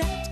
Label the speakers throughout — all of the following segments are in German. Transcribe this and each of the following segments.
Speaker 1: set.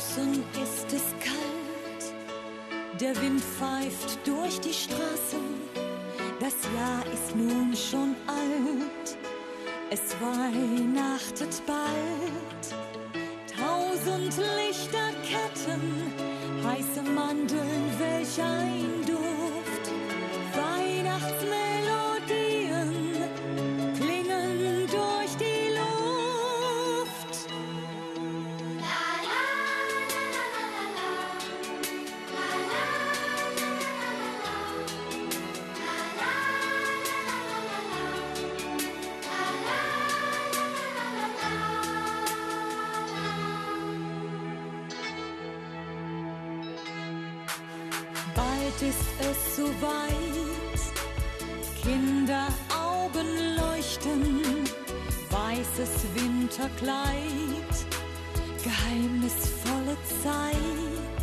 Speaker 2: Draußen ist es kalt, der Wind pfeift durch die Straßen, das Jahr ist nun schon alt, es weihnachtet bald. Tausend Lichterketten, heiße Mandeln, welch ein Du. Bald ist es soweit, Kinderaugen leuchten, weißes Winterkleid, geheimnisvolle Zeit.